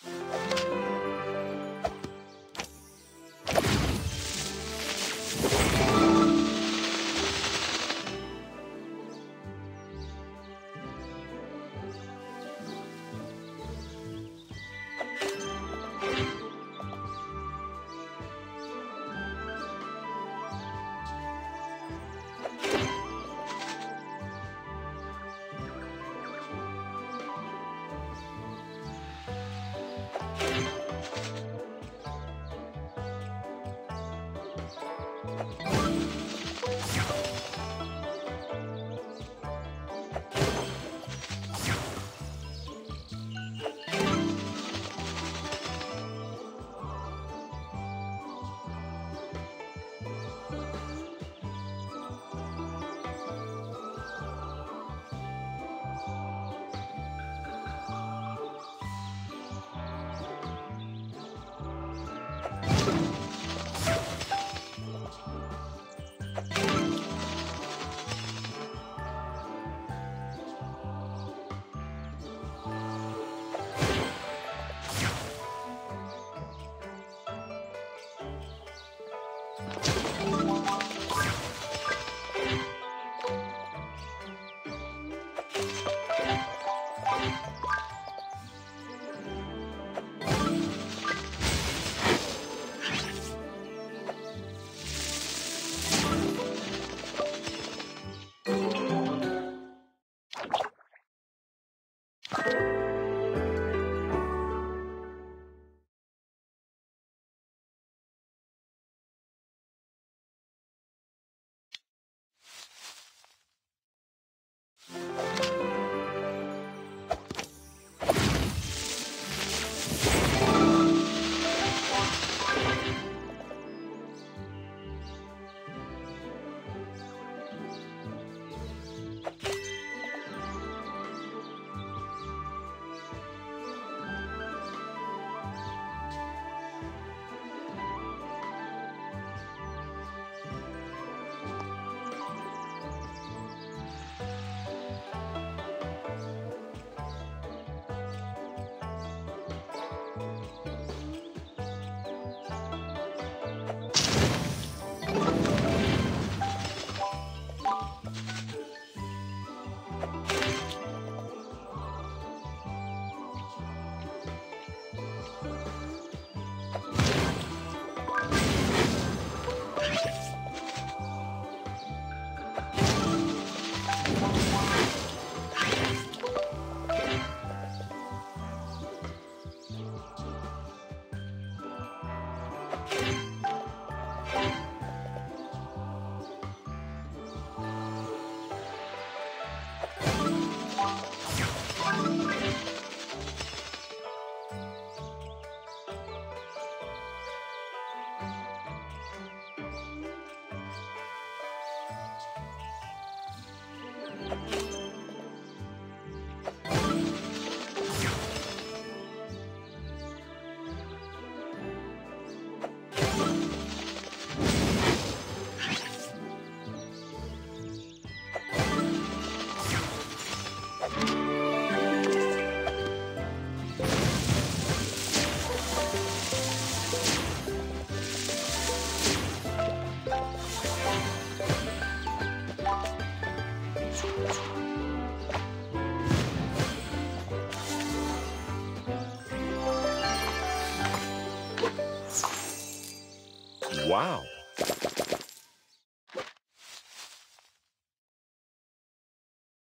Yeah. Wow!